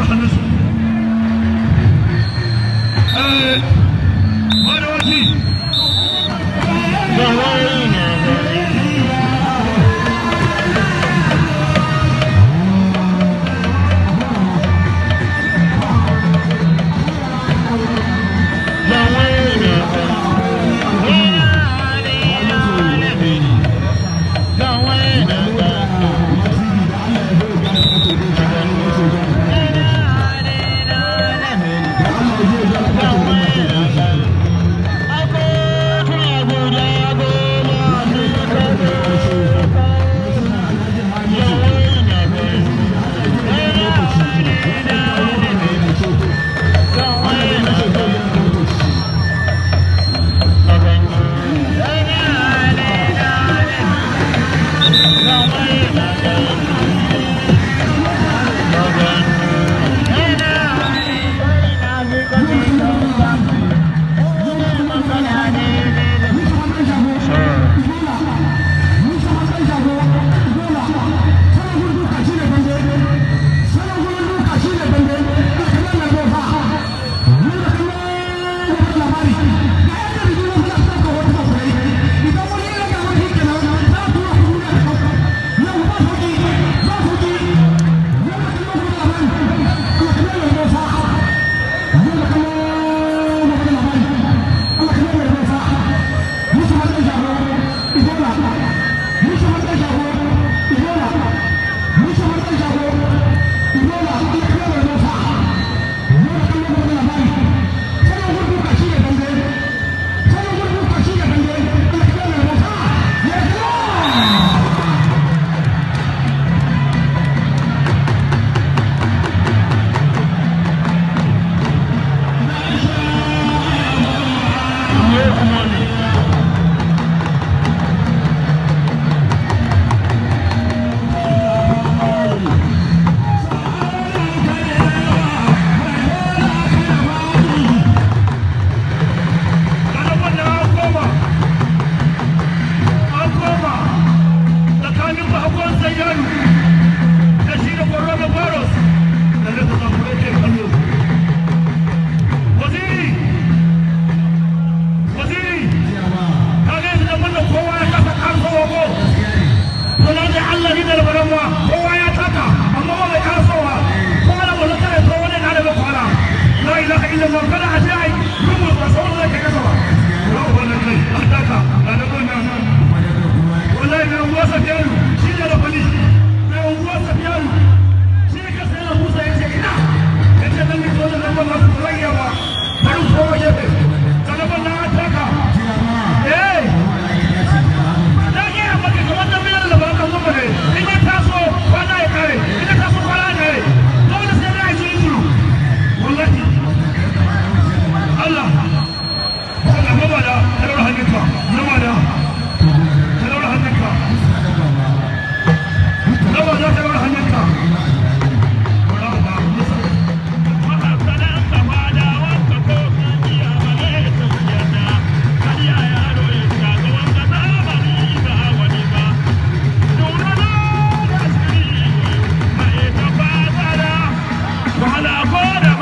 Persones Tanzania agora